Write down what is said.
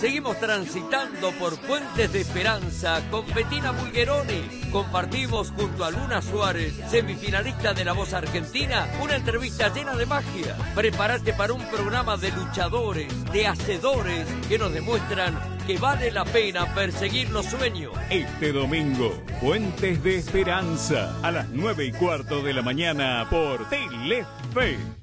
Seguimos transitando por Puentes de Esperanza con Bettina Bulgeroni. Compartimos junto a Luna Suárez, semifinalista de La Voz Argentina, una entrevista llena de magia. Prepárate para un programa de luchadores, de hacedores que nos demuestran que vale la pena perseguir los sueños. Este domingo, Puentes de Esperanza, a las nueve y cuarto de la mañana por Telefe.